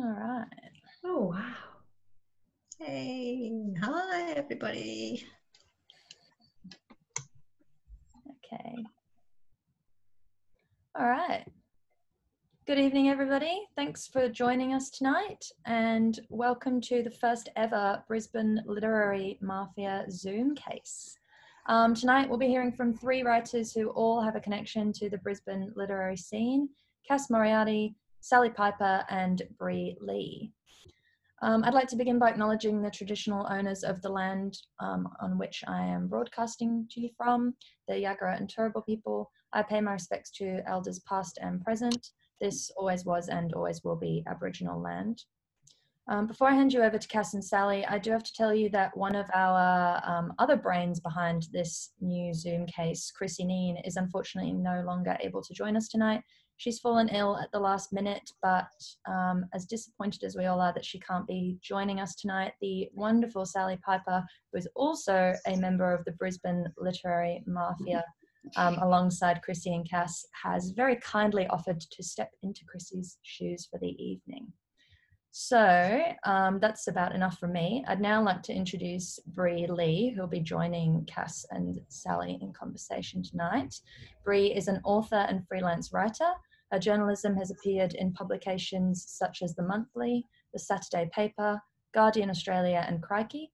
All right. Oh, wow. Hey, hi everybody. Okay. All right. Good evening, everybody. Thanks for joining us tonight, and welcome to the first ever Brisbane Literary Mafia Zoomcast. Um, tonight, we'll be hearing from three writers who all have a connection to the Brisbane literary scene Cass Moriarty, Sally Piper, and Bri Lee. Um, I'd like to begin by acknowledging the traditional owners of the land um, on which I am broadcasting to you from, the Yagara and Turrbal people. I pay my respects to elders past and present. This always was and always will be Aboriginal land. Um, before I hand you over to Cass and Sally, I do have to tell you that one of our um, other brains behind this new Zoom case, Krissy Kneen, is unfortunately no longer able to join us tonight. She's fallen ill at the last minute, but um, as disappointed as we all are that she can't be joining us tonight, the wonderful Sally Piper, who is also a member of the Brisbane Literary Mafia, um, alongside Krissy and Cass, has very kindly offered to step into Krissy's shoes for the evening. So um, that's about enough from me. I'd now like to introduce Bri Lee, who'll be joining Cass and Sally in conversation tonight. Bri is an author and freelance writer her journalism has appeared in publications such as The Monthly, The Saturday Paper, Guardian Australia, and Crikey.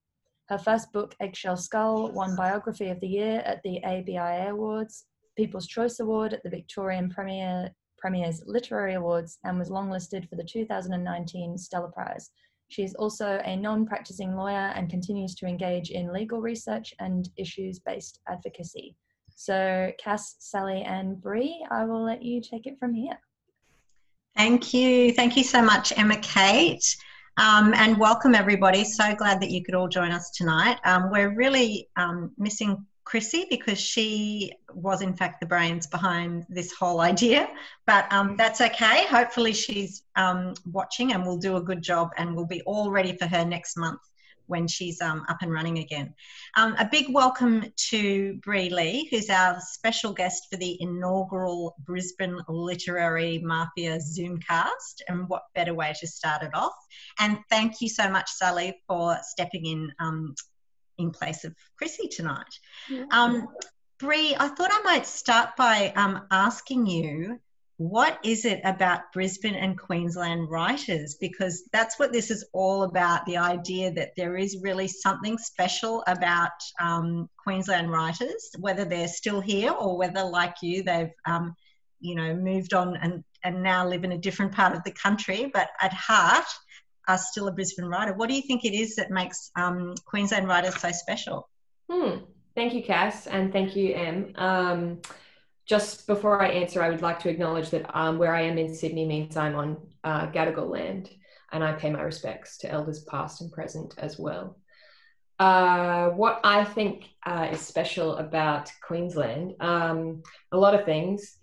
Her first book, Eggshell Skull, won Biography of the Year at the ABIA Awards, People's Choice Award at the Victorian Premier, Premier's Literary Awards, and was longlisted for the 2019 Stella Prize. She is also a non practicing lawyer and continues to engage in legal research and issues based advocacy. So, Cass, Sally, and Bri, I will let you take it from here. Thank you. Thank you so much, Emma Kate. Um, and welcome, everybody. So glad that you could all join us tonight. Um, we're really um, missing Krissy because she was, in fact, the brains behind this whole idea. But um, that's okay. Hopefully, she's um, watching and will do a good job and we'll be all ready for her next month when she's um, up and running again. Um, a big welcome to Bri Lee, who's our special guest for the inaugural Brisbane Literary Mafia Zoomcast. And what better way to start it off? And thank you so much, Sally, for stepping in um, in place of Krissy tonight. Um, Bri, I thought I might start by um, asking you what is it about Brisbane and Queensland writers? Because that's what this is all about the idea that there is really something special about um, Queensland writers, whether they're still here or whether, like you, they've um, you know moved on and, and now live in a different part of the country, but at heart are still a Brisbane writer. What do you think it is that makes um, Queensland writers so special? Hmm. Thank you, Cass, and thank you, Em. Just before I answer, I would like to acknowledge that um, where I am in Sydney means I'm on uh, Gadigal land, and I pay my respects to elders past and present as well. Uh, what I think uh, is special about Queensland, um, a lot of things.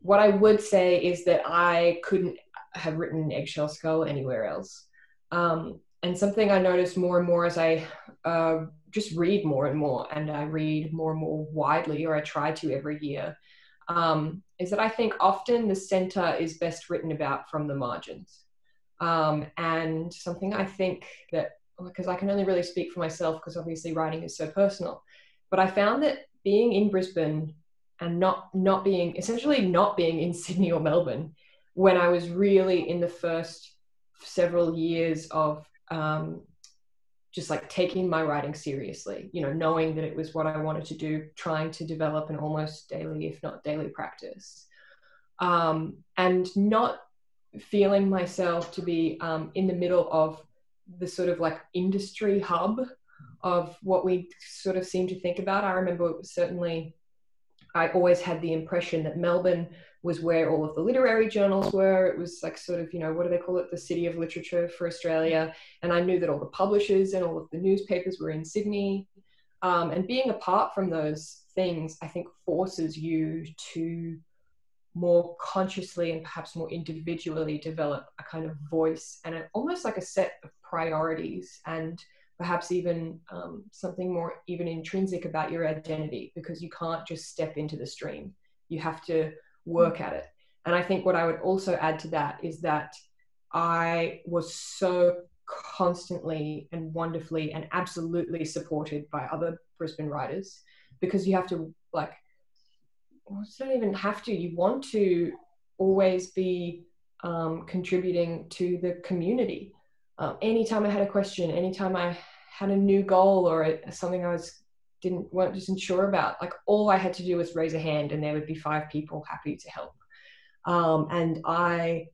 What I would say is that I couldn't have written Eggshell Skull anywhere else. Um, and something I noticed more and more as I uh, just read more and more, and I read more and more widely, or I try to every year, um, is that I think often the center is best written about from the margins. Um, and something I think that, because I can only really speak for myself, because obviously writing is so personal, but I found that being in Brisbane and not not being essentially not being in Sydney or Melbourne when I was really in the first several years of um, just like taking my writing seriously, you know, knowing that it was what I wanted to do, trying to develop an almost daily, if not daily practice. Um, and not feeling myself to be um, in the middle of the sort of like industry hub of what we sort of seem to think about. I remember certainly I always had the impression that Melbourne was where all of the literary journals were. It was like sort of, you know, what do they call it? The city of literature for Australia. And I knew that all the publishers and all of the newspapers were in Sydney. Um, and being apart from those things, I think forces you to more consciously and perhaps more individually develop a kind of voice and almost like a set of priorities and perhaps even um, something more even intrinsic about your identity because you can't just step into the stream. You have to work at it. And I think what I would also add to that is that I was so constantly and wonderfully and absolutely supported by other Brisbane writers because you have to like you don't even have to you want to always be um, contributing to the community um, anytime I had a question anytime I had a new goal or a, something I was didn't weren't just unsure about like all I had to do was raise a hand and there would be five people happy to help um, and I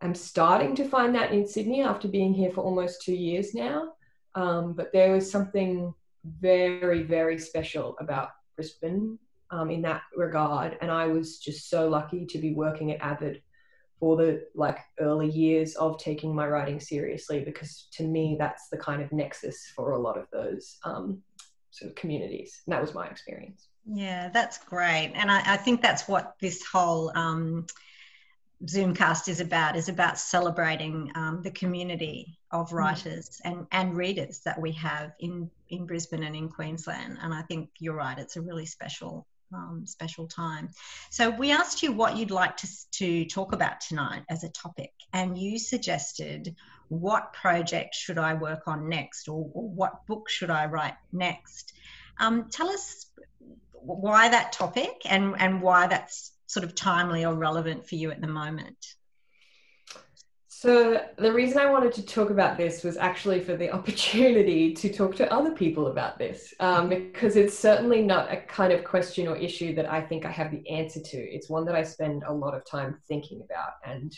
am starting to find that in Sydney after being here for almost two years now. Um, but there was something very, very special about Brisbane um, in that regard. And I was just so lucky to be working at Avid for the like early years of taking my writing seriously because to me that's the kind of nexus for a lot of those um, sort of communities and that was my experience yeah that's great and i, I think that's what this whole um, Zoomcast is about is about celebrating um, the community of hmm. writers mm. and, and readers that we have in, in Brisbane and in Queensland. And I think you're right, it's a really special um, special time. So we asked you what you'd like to, to talk about tonight as a topic, and you suggested what project should I work on next, or, or what book should I write next. Um, tell us why that topic and, and why that's sort of timely or relevant for you at the moment? So, the reason I wanted to talk about this was actually for the opportunity to talk to other people about this, um, because it's certainly not a kind of question or issue that I think I have the answer to. It's one that I spend a lot of time thinking about and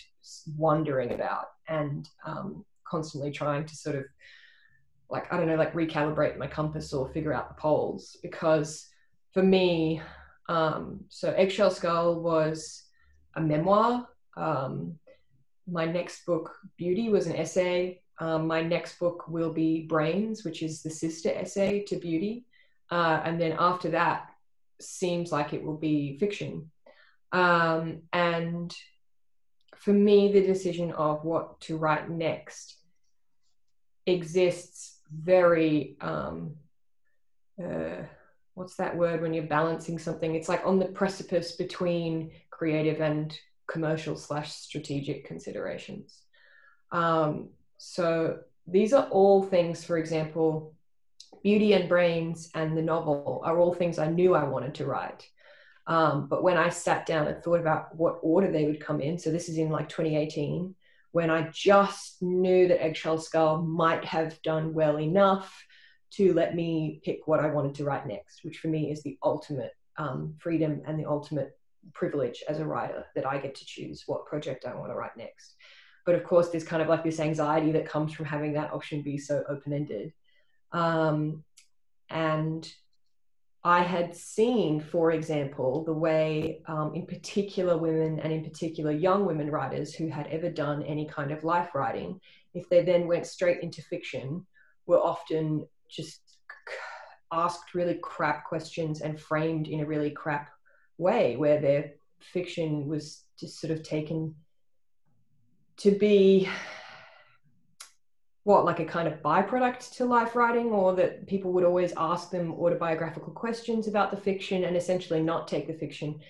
wondering about, and um, constantly trying to sort of, like, I don't know, like recalibrate my compass or figure out the poles. Because for me, um, so Eggshell Skull was a memoir. Um, my next book, Beauty, was an essay. Um, my next book will be Brains, which is the sister essay to Beauty. Uh, and then after that, seems like it will be fiction. Um, and for me, the decision of what to write next exists very um, uh, what's that word when you're balancing something it's like on the precipice between creative and commercial slash strategic considerations. Um, so these are all things for example beauty and brains and the novel are all things i knew i wanted to write. Um, but when i sat down and thought about what order they would come in so this is in like 2018 when i just knew that eggshell skull might have done well enough to let me pick what I wanted to write next, which for me is the ultimate um, freedom and the ultimate privilege as a writer that I get to choose what project I want to write next. But of course, there's kind of like this anxiety that comes from having that option be so open ended. Um, and I had seen, for example, the way, um, in particular, women and in particular young women writers who had ever done any kind of life writing, if they then went straight into fiction, were often just asked really crap questions and framed in a really crap way where their fiction was just sort of taken to be what like a kind of byproduct to life writing or that people would always ask them autobiographical questions about the fiction and essentially not take the fiction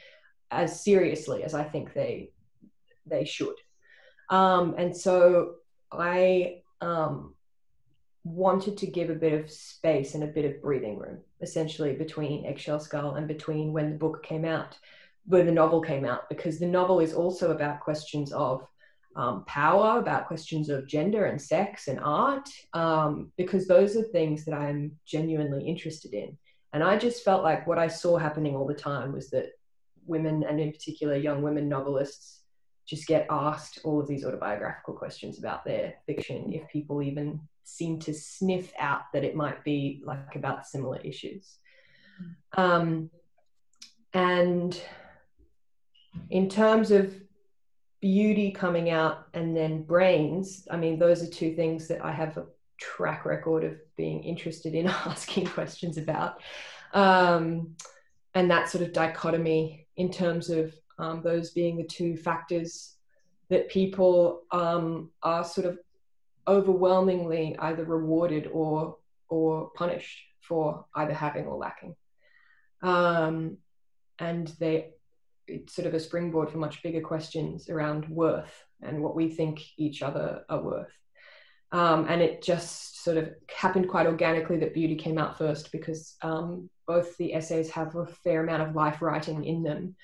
as seriously as i think they they should. Um, and so i um, wanted to give a bit of space and a bit of breathing room, essentially between Eggshell Skull and between when the book came out, when the novel came out, because the novel is also about questions of um, power, about questions of gender and sex and art, um, because those are things that I'm genuinely interested in. And I just felt like what I saw happening all the time was that women, and in particular young women novelists, just get asked all of these autobiographical questions about their fiction if people even seem to sniff out that it might be like about similar issues. Um, and in terms of beauty coming out and then brains, I mean, those are two things that I have a track record of being interested in asking questions about. Um, and that sort of dichotomy in terms of um, those being the two factors that people um, are sort of overwhelmingly either rewarded or or punished for either having or lacking. Um, and they it's sort of a springboard for much bigger questions around worth and what we think each other are worth. Um, and it just sort of happened quite organically that beauty came out first because um, both the essays have a fair amount of life writing in them.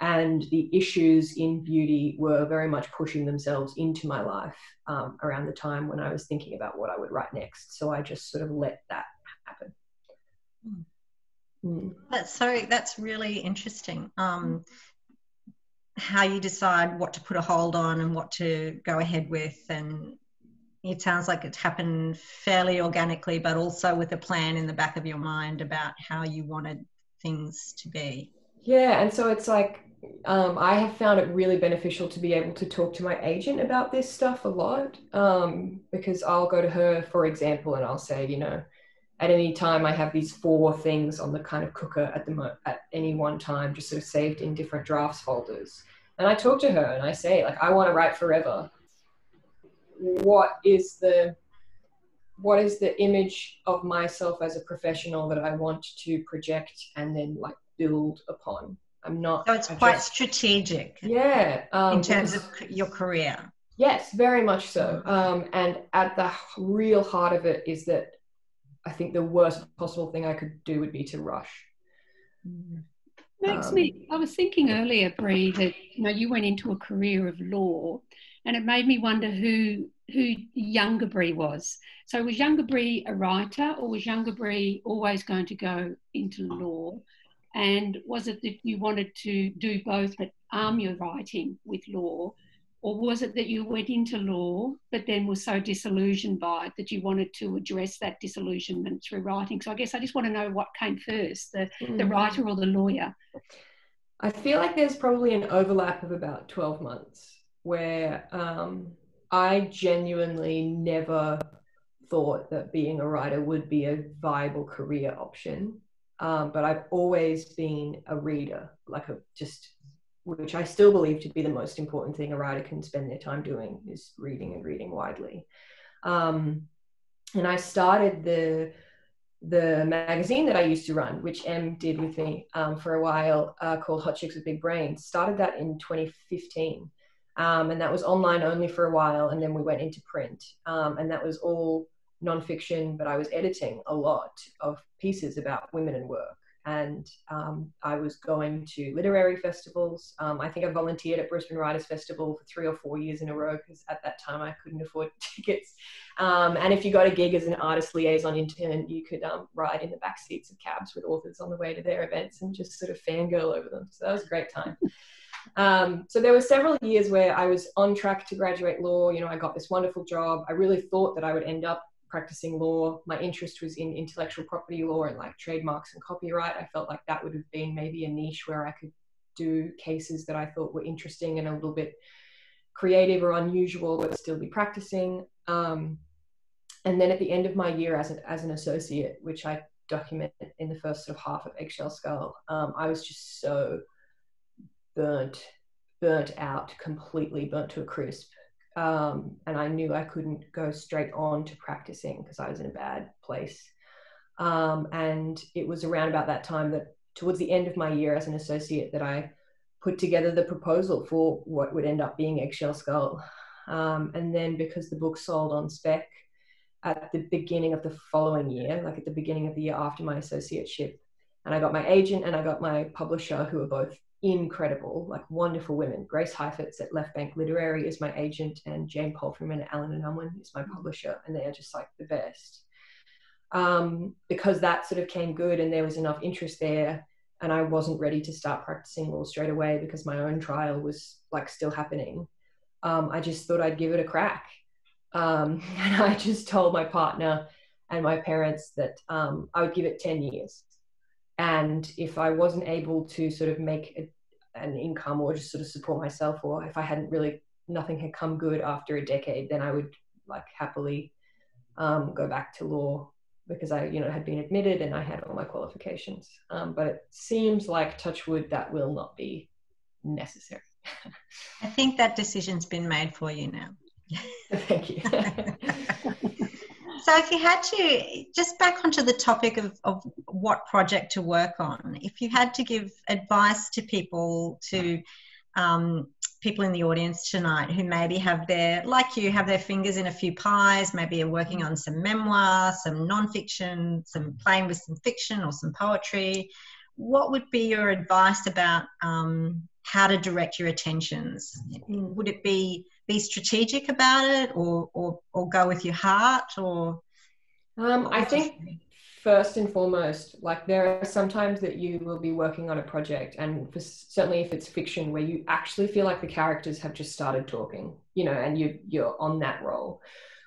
And the issues in beauty were very much pushing themselves into my life um, around the time when I was thinking about what I would write next. So I just sort of let that happen. Mm. That's so. That's really interesting. Um, how you decide what to put a hold on and what to go ahead with, and it sounds like it happened fairly organically, but also with a plan in the back of your mind about how you wanted things to be. Yeah, and so it's like um, I have found it really beneficial to be able to talk to my agent about this stuff a lot um, because I'll go to her, for example, and I'll say, you know, at any time I have these four things on the kind of cooker at the mo- at any one time, just sort of saved in different drafts folders. And I talk to her and I say, like, I want to write forever. What is the what is the image of myself as a professional that I want to project and then like build upon? I'm not. So it's I quite just, strategic. Yeah. Um, in terms of your career. Yes, very much so. Um, and at the real heart of it is that I think the worst possible thing I could do would be to rush. Makes um, me. I was thinking earlier, Bri, that you know you went into a career of law, and it made me wonder who who younger Bri was. So was younger Bri a writer, or was younger Bri always going to go into law? And was it that you wanted to do both, but arm your writing with law? Or was it that you went into law, but then was so disillusioned by it that you wanted to address that disillusionment through writing? So I guess I just want to know what came first, the, mm. the writer or the lawyer? I feel like there's probably an overlap of about 12 months where um, I genuinely never thought that being a writer would be a viable career option. Um, but I've always been a reader, like a just which I still believe to be the most important thing a writer can spend their time doing is reading and reading widely. Um, and I started the the magazine that I used to run, which Em did with me um, for a while, uh, called Hot Chicks with Big Brains. Started that in 2015, um, and that was online only for a while, and then we went into print, um, and that was all nonfiction. But I was editing a lot of pieces about women and work and um, I was going to literary festivals. Um, I think I volunteered at Brisbane Writers Festival for three or four years in a row because at that time I couldn't afford tickets. Um, and if you got a gig as an artist liaison intern, you could um, ride in the back seats of cabs with authors on the way to their events and just sort of fangirl over them. So that was a great time. Um, so there were several years where I was on track to graduate law. You know, I got this wonderful job. I really thought that I would end up practicing law. My interest was in intellectual property law and like trademarks and copyright. I felt like that would have been maybe a niche where I could do cases that I thought were interesting and a little bit creative or unusual, but still be practicing. Um, and then at the end of my year as an, as an associate, which I document in the first sort of half of Eggshell Skull, um, I was just so burnt, burnt out, completely burnt to a crisp um, and I knew I couldn't go straight on to practicing because I was in a bad place. Um, and it was around about that time that, towards the end of my year as an associate, that I put together the proposal for what would end up being Eggshell Skull. Um, and then because the book sold on spec at the beginning of the following year, like at the beginning of the year after my associateship, and I got my agent and I got my publisher, who were both incredible, like wonderful women. Grace Heifetz at Left Bank Literary is my agent, and Jane Palfreyman at Allen and Unwin is my publisher, and they are just like the best. Um, because that sort of came good, and there was enough interest there, and I wasn't ready to start practicing law straight away because my own trial was like still happening. Um, I just thought I'd give it a crack, um, and I just told my partner and my parents that um, I would give it ten years and if I wasn't able to sort of make a, an income or just sort of support myself, or if I hadn't really, nothing had come good after a decade, then I would like happily um, go back to law because I, you know, had been admitted and I had all my qualifications. Um, but it seems like touchwood that will not be necessary. I think that decision's been made for you now. Thank you. so if you had to just back onto the topic of, of what project to work on if you had to give advice to people to um, people in the audience tonight who maybe have their like you have their fingers in a few pies maybe are working on some memoir some non-fiction some playing with some fiction or some poetry what would be your advice about um, how to direct your attentions? Would it be be strategic about it or or, or go with your heart or? Um, i think first and foremost like there are sometimes that you will be working on a project and for, certainly if it's fiction where you actually feel like the characters have just started talking you know and you you're on that role.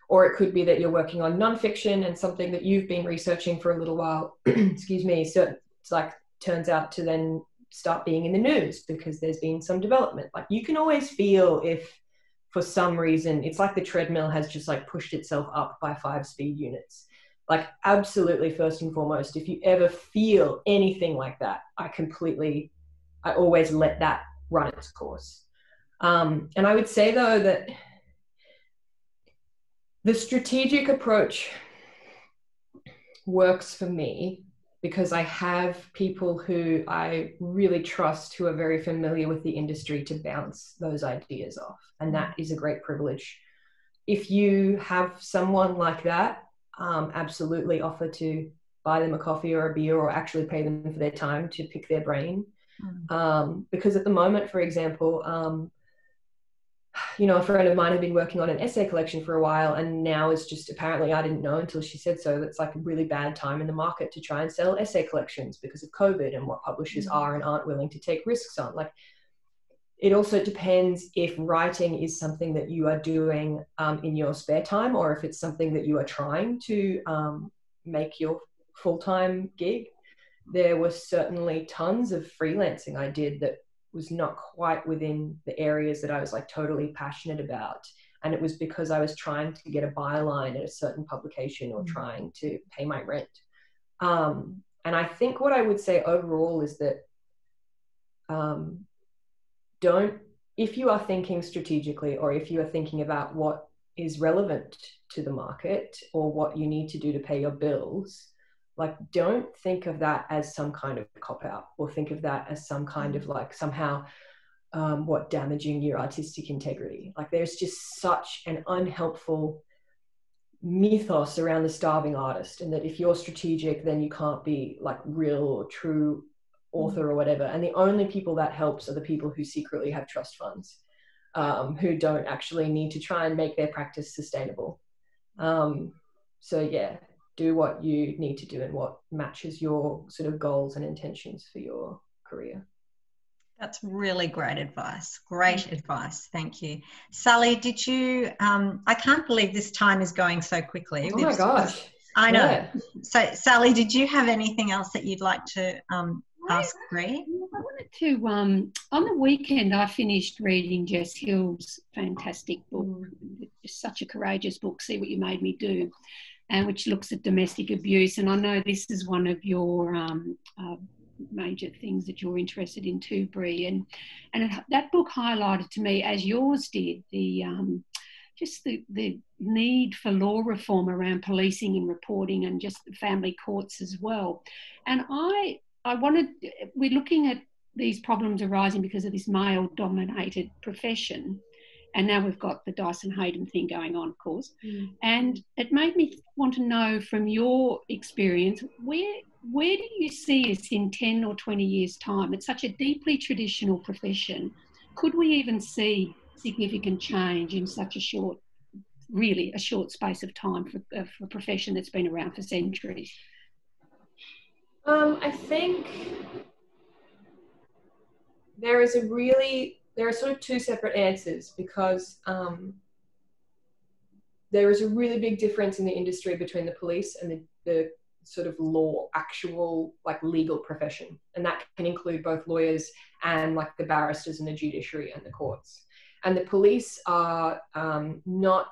Or it could be that you're working on nonfiction and something that you've been researching for a little while excuse me so it's like turns out to then start being in the news because there's been some development. Like you can always feel if for some reason it's like the treadmill has just like pushed itself up by five speed units. Like absolutely first and foremost if you ever feel anything like that i completely i always let that run its course. Um, and i would say though that the strategic approach works for me because I have people who I really trust who are very familiar with the industry to bounce those ideas off. And that is a great privilege. If you have someone like that, um, absolutely offer to buy them a coffee or a beer or actually pay them for their time to pick their brain. Mm. Um, because at the moment, for example, um, you know, a friend of mine had been working on an essay collection for a while, and now is just apparently I didn't know until she said so. That's like a really bad time in the market to try and sell essay collections because of COVID and what publishers mm-hmm. are and aren't willing to take risks on. Like, it also depends if writing is something that you are doing um, in your spare time or if it's something that you are trying to um, make your full time gig. There were certainly tons of freelancing I did that was not quite within the areas that I was like totally passionate about. And it was because I was trying to get a byline at a certain publication or mm. trying to pay my rent. Um, and I think what I would say overall is that um, don't, if you are thinking strategically or if you are thinking about what is relevant to the market or what you need to do to pay your bills, like don't think of that as some kind of cop out or think of that as some kind of mm. like somehow um, what damaging your artistic integrity. Like there's just such an unhelpful mythos around the starving artist and that if you're strategic then you can't be like real or true author or whatever. And the only people that helps are the people who secretly have trust funds um, who don't actually need to try and make their practice sustainable. Um, so yeah do what you need to do and what matches your sort of goals and intentions for your career. That's really great advice. Great mm-hmm. advice. Thank you. Sally, did you? Um, I can't believe this time is going so quickly. Oh my gosh. I know. Yeah. So, Sally, did you have anything else that you'd like to um, ask Bree? I wanted to, um, on the weekend, I finished reading Jess Hill's fantastic book. Mm. It's such a courageous book, See What You Made Me Do and which looks at domestic abuse. And I know this is one of your um, uh, major things that you're interested in too, Bri. And and it, that book highlighted to me, as yours did, the um, just the, the need for law reform around policing and reporting and just the family courts as well. And I I wanted we're looking at these problems arising because of this male dominated profession and now we've got the Dyson Heydon thing going on, of course. Mm. And it made me want to know from your experience, where where do you see us in 10 or 20 years' time? It's such a deeply traditional profession. Could we even see significant change in such a short, really a short space of time for, uh, for a profession that's been around for centuries? Um, I think there is a really there are sort of two separate answers because um, there is a really big difference in the industry between the police and the, the sort of law, actual like legal profession. And that can include both lawyers and like the barristers and the judiciary and the courts. And the police are um, not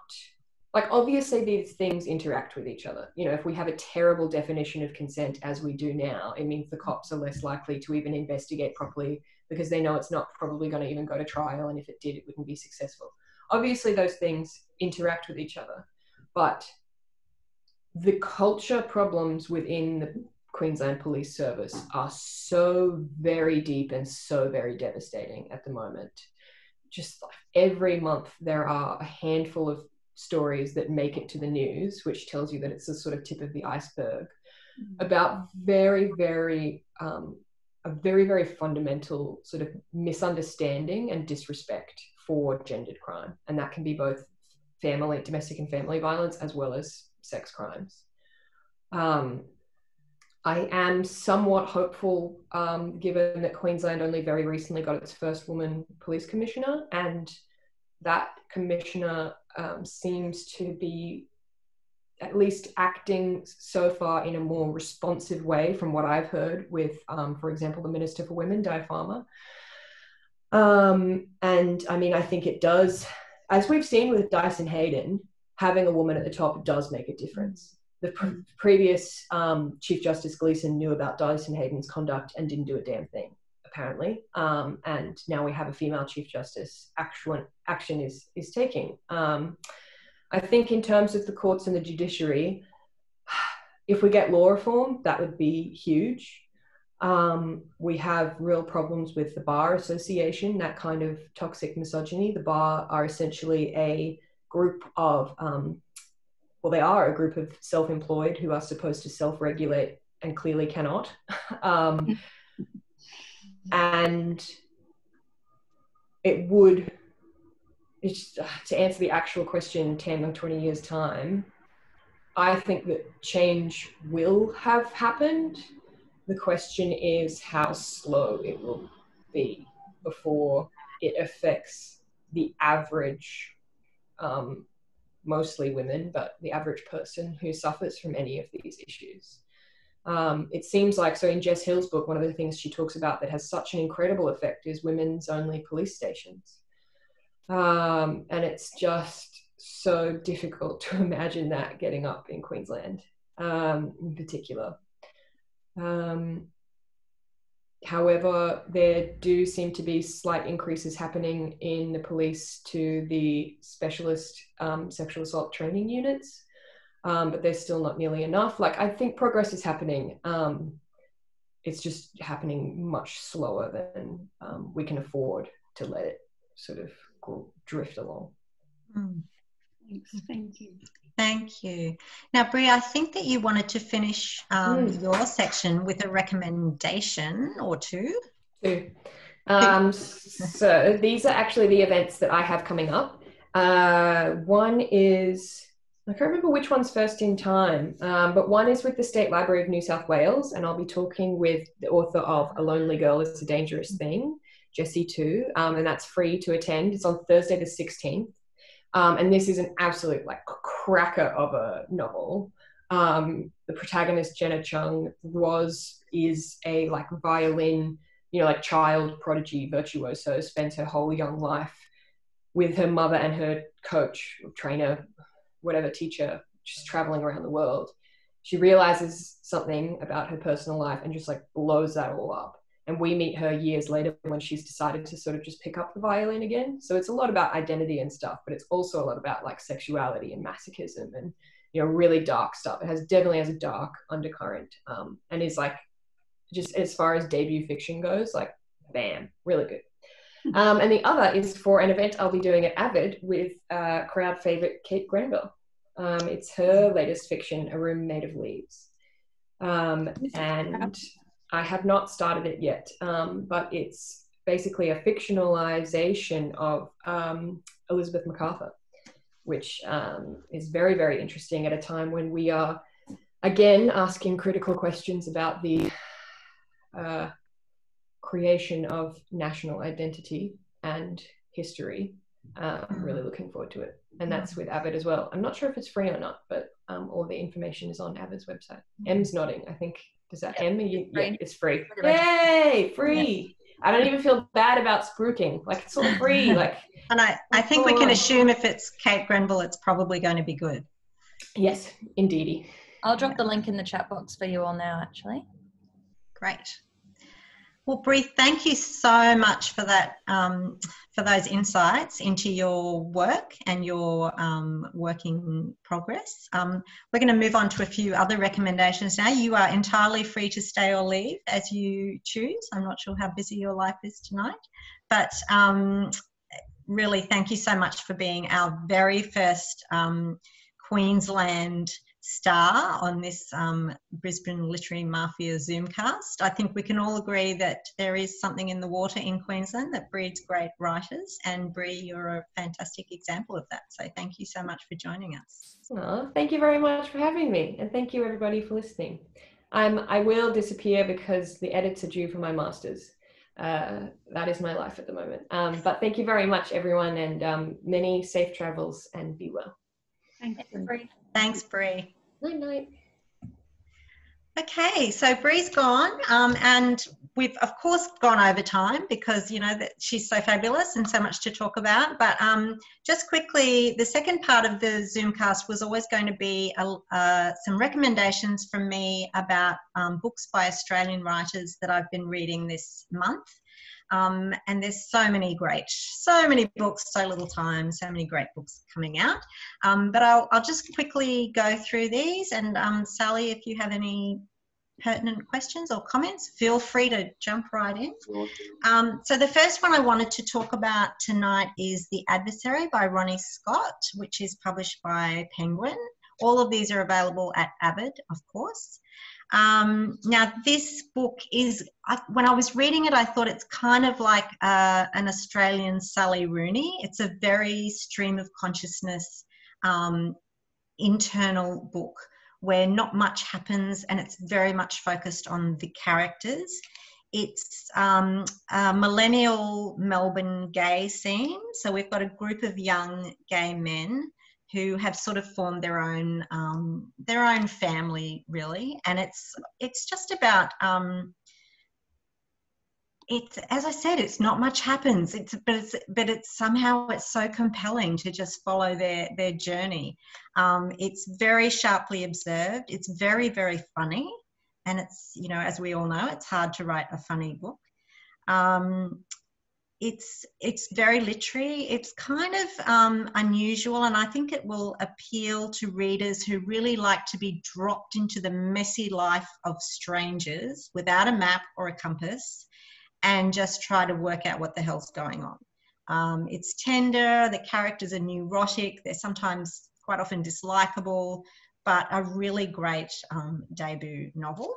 like obviously these things interact with each other. You know, if we have a terrible definition of consent as we do now, it means the cops are less likely to even investigate properly because they know it's not probably going to even go to trial. And if it did, it wouldn't be successful. Obviously, those things interact with each other. But the culture problems within the Queensland Police Service are so very deep and so very devastating at the moment. Just every month, there are a handful of stories that make it to the news, which tells you that it's the sort of tip of the iceberg mm-hmm. about very, very, um, a very, very fundamental sort of misunderstanding and disrespect for gendered crime. And that can be both family, domestic and family violence, as well as sex crimes. Um, I am somewhat hopeful, um, given that Queensland only very recently got its first woman police commissioner, and that commissioner um, seems to be at least acting so far in a more responsive way from what I've heard with, um, for example, the Minister for Women, Di Farmer. Um, and I mean, I think it does, as we've seen with Dyson Heydon, having a woman at the top does make a difference the pre- previous um, Chief Justice Gleeson knew about Dyson Heydon's conduct and didn't do a damn thing, apparently. Um, and now we have a female Chief Justice. Action, action is, is taking. I think, in terms of the courts and the judiciary, if we get law reform, that would be huge. Um, we have real problems with the Bar Association, that kind of toxic misogyny. The Bar are essentially a group of um, well, they are a group of self employed who are supposed to self regulate and clearly cannot. um, and it would, to answer the actual question 10 or 20 years' time, I think that change will have happened. The question is how slow it will be before it affects the average um, mostly women, but the average person who suffers from any of these issues. Um, it seems like, so in Jess Hill's book, one of the things she talks about that has such an incredible effect is women's only police stations. Um, and it's just so difficult to imagine that getting up in Queensland um, in particular. Um, However, there do seem to be slight increases happening in the police to the specialist um, sexual assault training units, um, but there's still not nearly enough. Like, I think progress is happening. Um, it's just happening much slower than um, we can afford to let it sort of drift along. Mm. Thanks. Thank you. Thank you. Now, Bri, I think that you wanted to finish um, mm. your section with a recommendation or two. Two. Um, so these are actually the events that I have coming up. Uh, one is I can't remember which one's first in time, um, but one is with the State Library of New South Wales, and I'll be talking with the author of A Lonely Girl is a Dangerous Thing, Jessie Tu, um, and that's free to attend. It's on Thursday the 16th. Um, and this is an absolute like cracker of a novel. Um, the protagonist Jenna Chung was is a like violin, you know, like child prodigy virtuoso. Spends her whole young life with her mother and her coach, trainer, whatever teacher, just traveling around the world. She realizes something about her personal life and just like blows that all up and we meet her years later when she's decided to sort of just pick up the violin again. So it's a lot about identity and stuff but it's also a lot about like sexuality and masochism and you know really dark stuff. It has definitely has a dark undercurrent um, and is like just as far as debut fiction goes like bam really good. Um, and the other is for an event I'll be doing at Avid with uh, crowd favorite Kate Grenville. Um, it's her latest fiction, A Room Made of Leaves. Um, and I have not started it yet, um, but it's basically a fictionalization of um, Elizabeth MacArthur, which um, is very, very interesting at a time when we are again asking critical questions about the uh, creation of national identity and history. Um, I'm really looking forward to it. And that's with Avid as well. I'm not sure if it's free or not, but um, all the information is on Avid's website. Em's nodding. I think does that end? You, yeah, it's free. Yay, free. Yeah. I don't even feel bad about spruiking. Like it's all free. Like And I, I think we can oh. assume if it's Kate Grenville, it's probably going to be good. Yes, indeedy. I'll drop the link in the chat box for you all now, actually. Great. Well, Bri, thank you so much for that, um, for those insights into your work and your um, working progress. Um, we're going to move on to a few other recommendations now. You are entirely free to stay or leave as you choose. I'm not sure how busy your life is tonight, but um, really thank you so much for being our very first um, Queensland star on this um, Brisbane Literary Mafia Zoomcast. I think we can all agree that there is something in the water in Queensland that breeds great writers, and Bri, you're a fantastic example of that. So thank you so much for joining us. Oh, thank you very much for having me, and thank you everybody for listening. I'm, I will disappear because the edits are due for my masters. Uh, that is my life at the moment. Um, but thank you very much, everyone, and um, many safe travels and be well. Thanks, Bri. Thanks, Bri. Night night. Okay, so Bri's gone, um, and we've of course gone over time because you know that she's so fabulous and so much to talk about. But um, just quickly, the second part of the Zoomcast was always going to be a, uh, some recommendations from me about um, books by Australian writers that I've been reading this month. Um, and there's so many great, so many books, so little time, so many great books coming out. Um, but I'll, I'll just quickly go through these. And um, Sally, if you have any pertinent questions or comments, feel free to jump right in. Um, so the first one I wanted to talk about tonight is The Adversary by Ronnie Scott, which is published by Penguin. All of these are available at Avid, of course. Um, now, this book is, I, when I was reading it, I thought it's kind of like uh, an Australian Sally Rooney. It's a very stream of consciousness um, internal book where not much happens and it's very much focused on the characters. It's um, a millennial Melbourne gay scene. So we've got a group of young gay men who have sort of formed their own um, their own family really. And it's it's just about um, it's as i said it's not much happens. It's but it's but it's somehow it's so compelling to just follow their their journey. Um, it's very sharply observed. It's very very funny. And it's you know as we all know it's hard to write a funny book. Um, it's it's very literary. It's kind of um, unusual, and I think it will appeal to readers who really like to be dropped into the messy life of strangers without a map or a compass, and just try to work out what the hell's going on. Um, it's tender. The characters are neurotic. They're sometimes quite often dislikable, but a really great um, debut novel.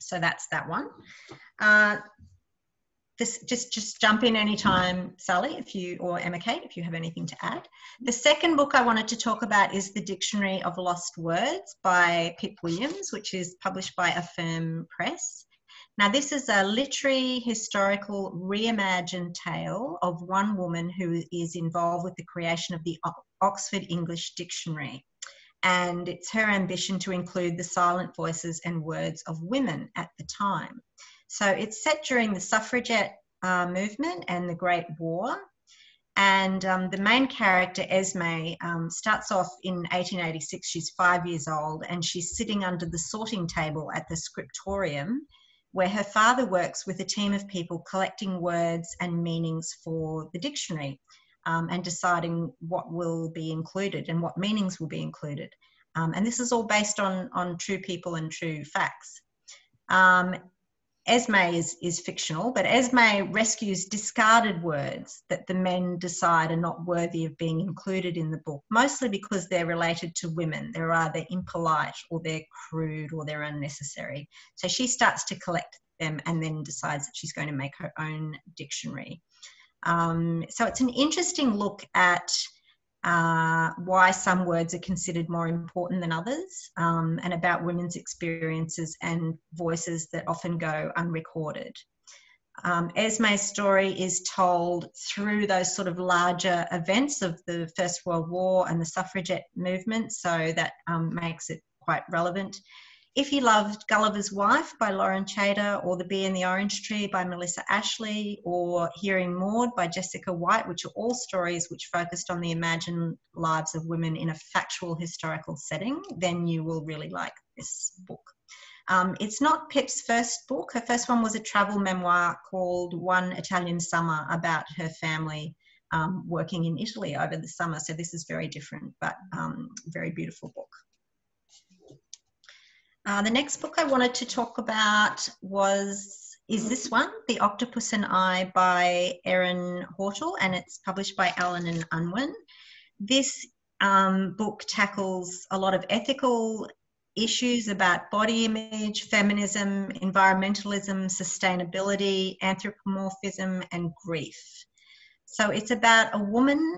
So that's that one. Uh, this just just jump in anytime sally if you or emma kate if you have anything to add. The second book i wanted to talk about is the dictionary of lost words by pip williams which is published by affirm press. Now this is a literary historical reimagined tale of one woman who is involved with the creation of the oxford english dictionary. And it's her ambition to include the silent voices and words of women at the time so it's set during the suffragette uh, movement and the Great War. And um, the main character, Esme, um, starts off in 1886. She's five years old and she's sitting under the sorting table at the scriptorium, where her father works with a team of people collecting words and meanings for the dictionary um, and deciding what will be included and what meanings will be included. Um, and this is all based on, on true people and true facts. Um, Esme is, is fictional, but Esme rescues discarded words that the men decide are not worthy of being included in the book, mostly because they're related to women. They're either impolite or they're crude or they're unnecessary. So she starts to collect them and then decides that she's going to make her own dictionary. Um, so it's an interesting look at uh, why some words are considered more important than others, um, and about women's experiences and voices that often go unrecorded. Um, Esme's story is told through those sort of larger events of the First World War and the suffragette movement, so that um, makes it quite relevant. If you loved Gulliver's Wife by Lauren Chater, or The Bee and the Orange Tree by Melissa Ashley, or Hearing Maud by Jessica White, which are all stories which focused on the imagined lives of women in a factual historical setting, then you will really like this book. Um, it's not Pip's first book. Her first one was a travel memoir called One Italian Summer about her family um, working in Italy over the summer. So this is very different, but um, very beautiful book. Uh, the next book I wanted to talk about was is this one, The Octopus and I by Erin Hortle, and it's published by Allen and Unwin. This um, book tackles a lot of ethical issues about body image, feminism, environmentalism, sustainability, anthropomorphism, and grief. So it's about a woman,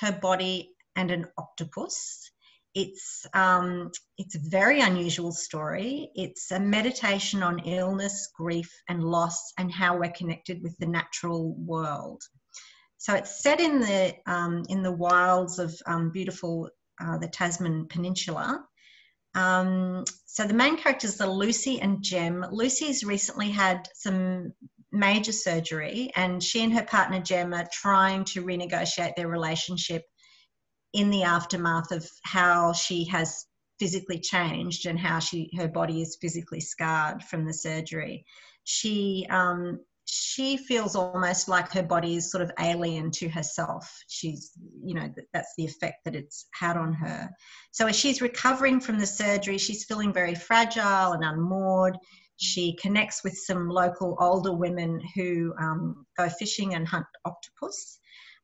her body, and an octopus. It's um, it's a very unusual story. It's a meditation on illness, grief, and loss, and how we're connected with the natural world. So it's set in the um, in the wilds of um, beautiful uh, the Tasman Peninsula. Um, so the main characters are Lucy and Jem. Lucy's recently had some major surgery, and she and her partner Jem are trying to renegotiate their relationship in the aftermath of how she has physically changed and how she her body is physically scarred from the surgery. She um, she feels almost like her body is sort of alien to herself. She's, you know, that's the effect that it's had on her. So as she's recovering from the surgery, she's feeling very fragile and unmoored. She connects with some local older women who um, go fishing and hunt octopus.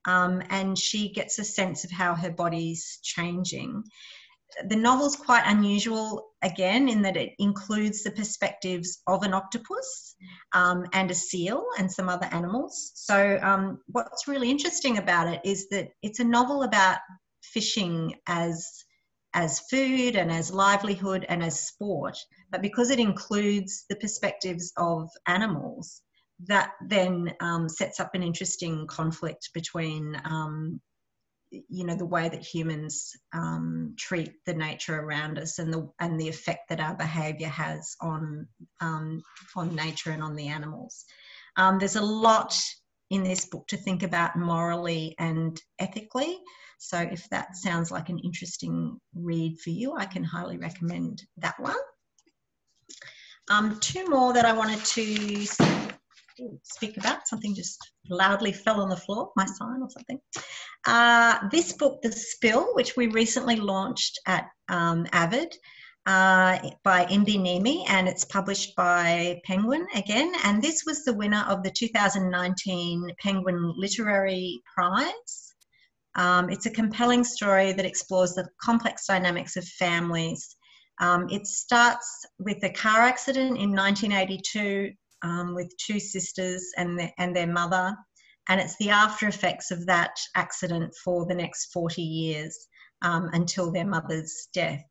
Um, and she gets a sense of how her body's changing. The novel's quite unusual again in that it includes the perspectives of an octopus um, and a seal and some other animals. So, um, what's really interesting about it is that it's a novel about fishing as as food and as livelihood and as sport, but because it includes the perspectives of animals, that then um, sets up an interesting conflict between um, you know the way that humans um, treat the nature around us and the and the effect that our behavior has on um, on nature and on the animals. Um, there's a lot in this book to think about morally and ethically. So if that sounds like an interesting read for you i can highly recommend that one. Um, two more that i wanted to speak about. Something just loudly fell on the floor, my sign or something. Uh, this book, The Spill, which we recently launched at um, Avid. Uh, by Imbi Neeme, and it's published by Penguin again. And this was the winner of the 2019 Penguin Literary Prize. Um, it's a compelling story that explores the complex dynamics of families. Um, it starts with a car accident in 1982 um, with two sisters and, the, and their mother. And it's the after effects of that accident for the next 40 years um, until their mother's death.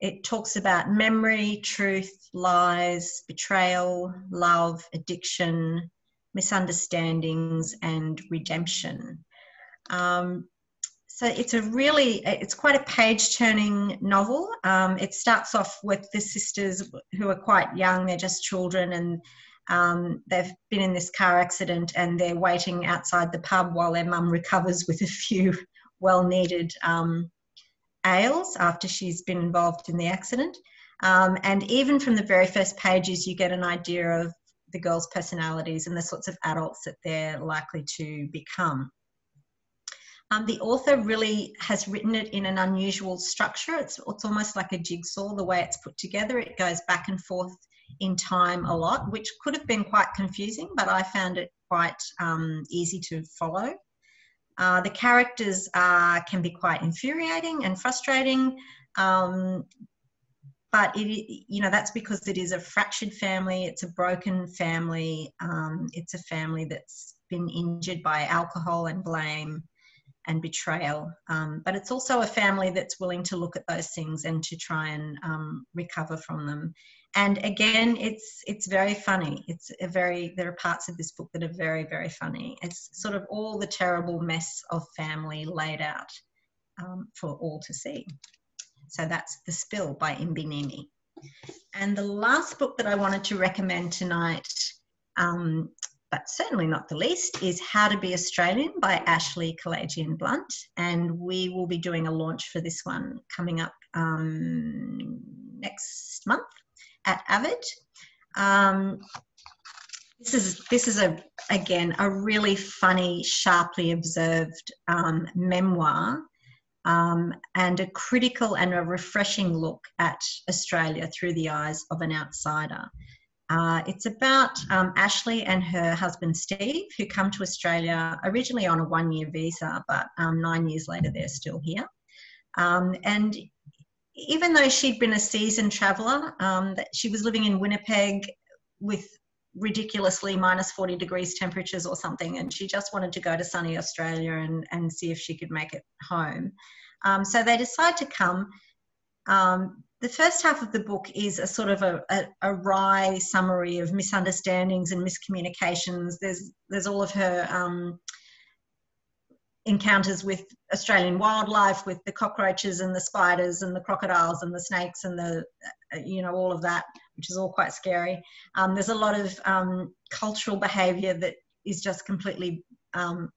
It talks about memory, truth, lies, betrayal, love, addiction, misunderstandings, and redemption. Um, so it's a really it's quite a page turning novel. Um, it starts off with the sisters who are quite young they're just children and um, they've been in this car accident and they're waiting outside the pub while their mum recovers with a few well needed um, ales after she's been involved in the accident. Um, and even from the very first pages you get an idea of the girls personalities and the sorts of adults that they're likely to become um, the author really has written it in an unusual structure. It's, it's almost like a jigsaw, the way it's put together. It goes back and forth in time a lot, which could have been quite confusing, but I found it quite um, easy to follow. Uh, the characters can be quite infuriating and frustrating, um, but it, you know that's because it is a fractured family. It's a broken family. Um, it's a family that's been injured by alcohol and blame and betrayal. Um, but it's also a family that's willing to look at those things and to try and um, recover from them. And again, it's it's very funny. It's a very there are parts of this book that are very very funny. It's sort of all the terrible mess of family laid out um, for all to see. So that's The Spill by Imbi. And the last book that I wanted to recommend tonight um, but certainly not the least, is How to Be Australian by Ashley Kalagian Blunt. And we will be doing a launch for this one coming up um, next month. at Avid. Um, this is this is a again a really funny, sharply observed um, memoir, um, and a critical and a refreshing look at Australia through the eyes of an outsider. Uh, it's about um, Ashley and her husband Steve, who come to Australia originally on a one year visa, but um, nine years later they're still here. Um, and even though she'd been a seasoned traveller, um, she was living in Winnipeg with ridiculously minus 40 degrees temperatures or something, and she just wanted to go to sunny Australia and, and see if she could make it home. Um, so they decide to come. The first half of the book is a sort of a, a, a, wry summary of misunderstandings and miscommunications. There's there's all of her um, encounters with Australian wildlife, with the cockroaches and the spiders and the crocodiles and the snakes and the uh, you know all of that, which is all quite scary. Um, there's a lot of um, cultural behaviour that is just completely um,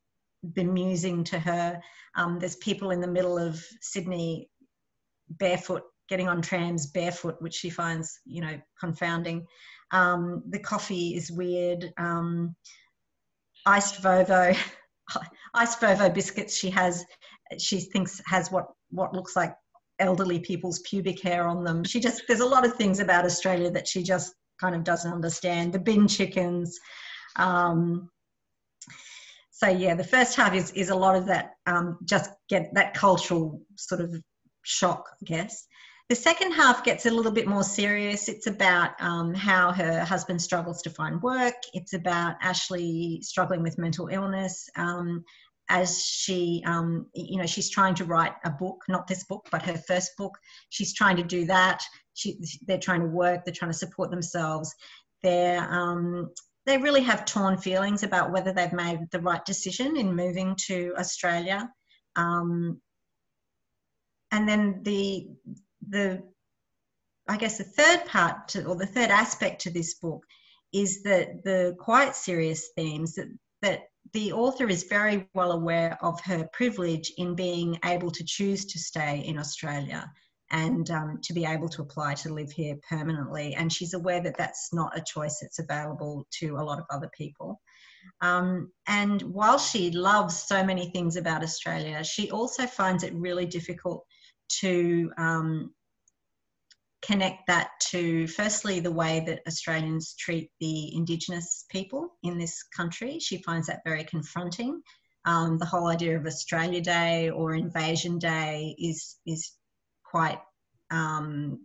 bemusing to her. Um, there's people in the middle of Sydney barefoot getting on trams barefoot, which she finds, you know, confounding. Um, the coffee is weird. Um, iced Vovo, iced Vovo biscuits. She has, she thinks has what what looks like elderly people's pubic hair on them. She just there's a lot of things about Australia that she just kind of doesn't understand. The bin chickens. Um, so yeah, the first half is is a lot of that. Um, just get that cultural sort of shock, I guess. The second half gets a little bit more serious. It's about um, how her husband struggles to find work. It's about Ashley struggling with mental illness. Um, as she, um, you know, she's trying to write a book, not this book, but her first book. She's trying to do that. She, they're trying to work. They're trying to support themselves. They're um, they really have torn feelings about whether they've made the right decision in moving to Australia. Um, and then the the I guess the third part to, or the third aspect to this book is that the quite serious themes that that the author is very well aware of her privilege in being able to choose to stay in Australia and um, to be able to apply to live here permanently. And she's aware that that's not a choice that's available to a lot of other people. Um, and while she loves so many things about Australia, she also finds it really difficult to um, connect that to firstly the way that Australians treat the Indigenous people in this country. She finds that very confronting. Um, the whole idea of Australia Day or Invasion Day is is quite um,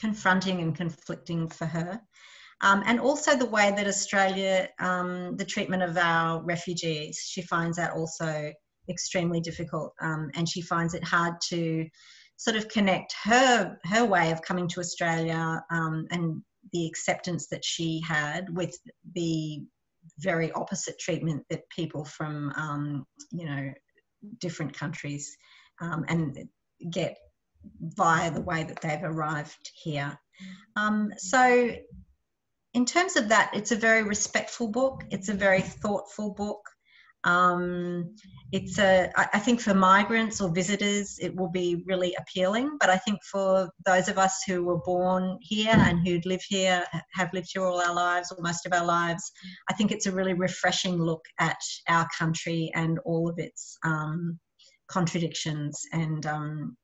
confronting and conflicting for her. Um, and also the way that Australia, um, the treatment of our refugees, she finds that also extremely difficult, um, and she finds it hard to sort of connect her her way of coming to Australia um, and the acceptance that she had with the very opposite treatment that people from um, you know different countries um, and get via the way that they've arrived here. Um, so in terms of that, it's a very respectful book. It's a very thoughtful book. Um, it's a, I think for migrants or visitors, it will be really appealing. But I think for those of us who were born here and who live here, have lived here all our lives or most of our lives, I think it's a really refreshing look at our country and all of its um, contradictions and, um,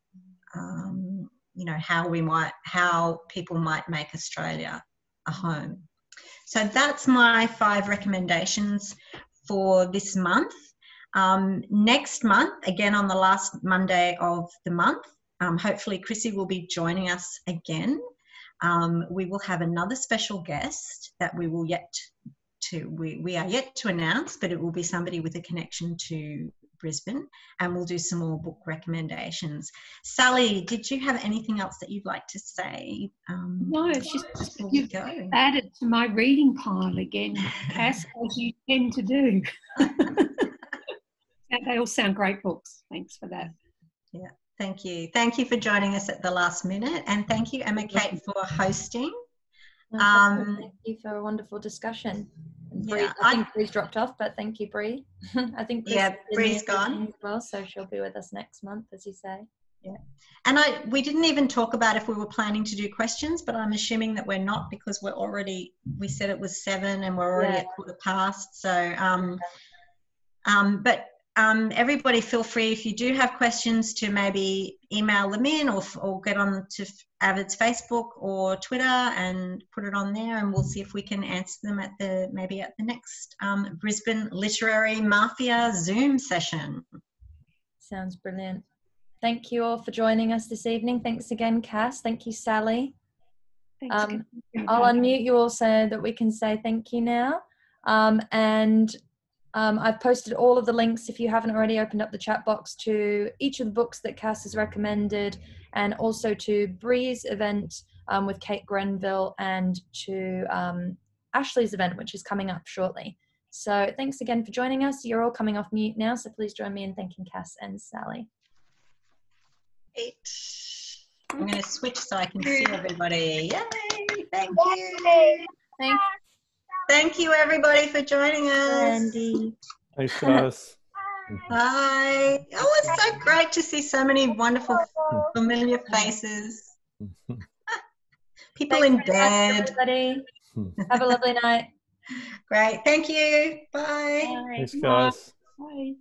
um, you know, how we might, how people might make Australia a home. So that's my five recommendations for this month. Um, next month, again on the last Monday of the month, um, hopefully Krissy will be joining us again. Um, we will have another special guest that we will yet to we, we are yet to announce, but it will be somebody with a connection to Brisbane, and we'll do some more book recommendations. Sally, did you have anything else that you'd like to say? Um, no, it's just you've added to my reading pile again, Cass, as you tend to do. they all sound great books. Thanks for that. Yeah, thank you. Thank you for joining us at the last minute, and thank you, Emma Kate, for hosting. Um, thank you for a wonderful discussion. Bri, yeah, I think Bri's dropped off, but thank you, Bri. I think Bri's yeah, Bri's gone as well, so she'll be with us next month, as you say. Yeah, and I, we didn't even talk about if we were planning to do questions, but I'm assuming that we're not because we're already, we said it was seven and we're already Yeah. at quarter past. So, um, um, but um, everybody feel free if you do have questions to maybe email them in or, or get on to Avid's Facebook or Twitter and put it on there and we'll see if we can answer them at the, maybe at the next um, Brisbane Literary Mafia Zoom session. Sounds brilliant. Thank you all for joining us this evening. Thanks again, Cass. Thank you, Sally. Thanks, Um, I'll unmute you all so that we can say thank you now. Um, and um, I've posted all of the links if you haven't already opened up the chat box to each of the books that Cass has recommended and also to Bri's event um, with Kate Grenville and to um, Ashley's event, which is coming up shortly. So thanks again for joining us. You're all coming off mute now, so please join me in thanking Cass and Sally. Eight. I'm going to switch so I can see everybody. Yay! Thank you. Thank Thank you, everybody, for joining us. Andy. Thanks, guys. Bye. Oh, it's so great to see so many wonderful, familiar faces. People Thanks in bed. everybody. Have a lovely night. Great. Thank you. Bye. Bye. Thanks, guys. Bye.